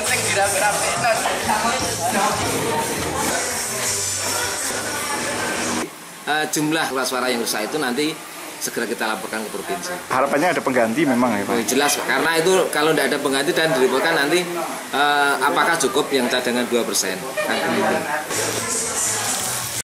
sing dirapi-rapikno. uh, jumlah surat suara yang rusak itu nanti segera kita laporkan ke provinsi. Harapannya ada pengganti memang ya Pak? Oh, jelas karena itu kalau tidak ada pengganti dan dilaporkan nanti eh, apakah cukup yang cadangan 2 persen. kan begitu.